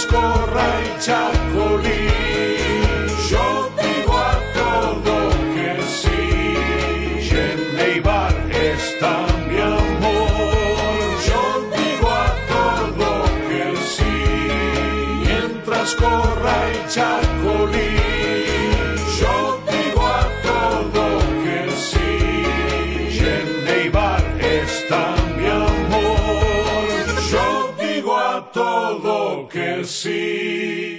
mientras corra el chacolí. Yo digo a todo que sí, y en Neibar está mi amor. Yo digo a todo que sí, mientras corra el chacolí. Todo que sí.